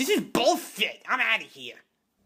This is bullshit. I'm out of here.